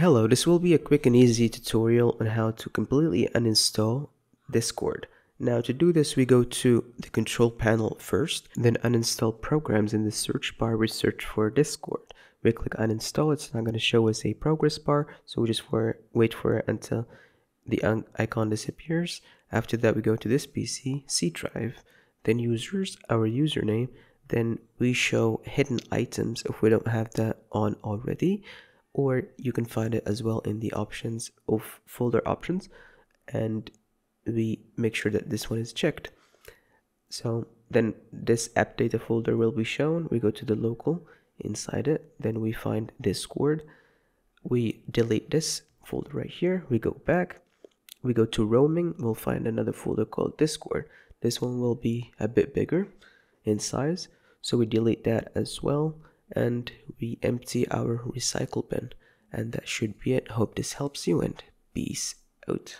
Hello, this will be a quick and easy tutorial on how to completely uninstall Discord. Now to do this we go to the control panel first, then uninstall programs in the search bar we search for Discord. We click uninstall, it's not going to show us a progress bar, so we just for, wait for it until the icon disappears. After that we go to this PC, C drive, then users, our username, then we show hidden items if we don't have that on already or you can find it as well in the options of folder options. And we make sure that this one is checked. So then this app data folder will be shown. We go to the local inside it. Then we find discord. We delete this folder right here. We go back. We go to roaming. We'll find another folder called discord. This one will be a bit bigger in size. So we delete that as well and we empty our recycle bin. And that should be it. Hope this helps you and peace out